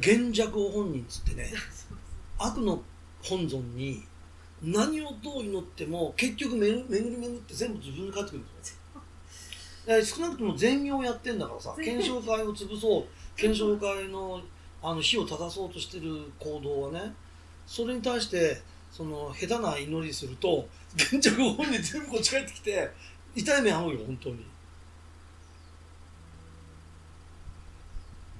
現弱を本人つってね悪の本尊に何をどう祈っても結局巡り巡って全部自分に返ってくるんですよ。だから少なくとも善行をやってんだからさ検証会を潰そう検証会のあの火を正そうとしてる行動はねそれに対してその下手な祈りすると現着本人全部こっち帰ってきて痛い目合うよ本当に。